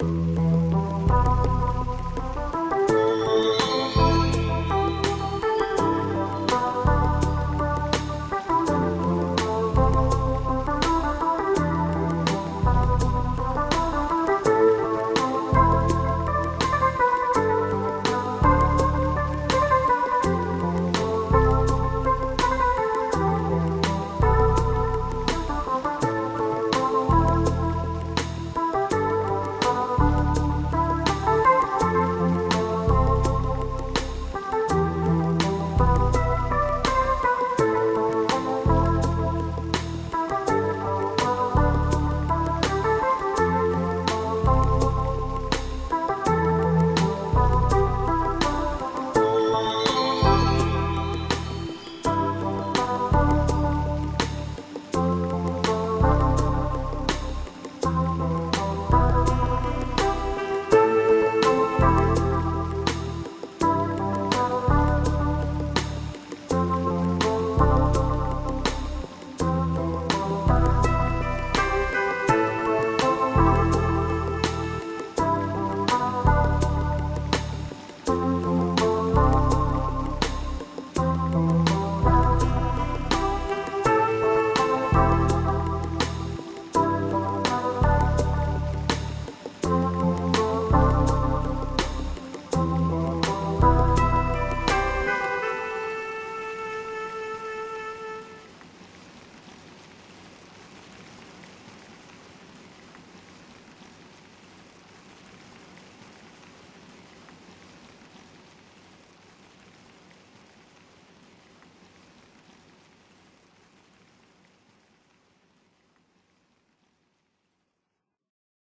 Bye.